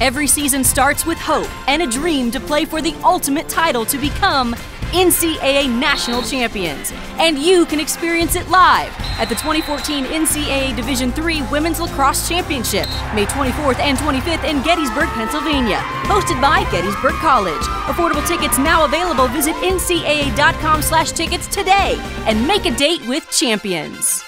Every season starts with hope and a dream to play for the ultimate title to become NCAA national champions. And you can experience it live at the 2014 NCAA Division III Women's Lacrosse Championship, May 24th and 25th in Gettysburg, Pennsylvania. Hosted by Gettysburg College. Affordable tickets now available. Visit ncaa.com slash tickets today and make a date with champions.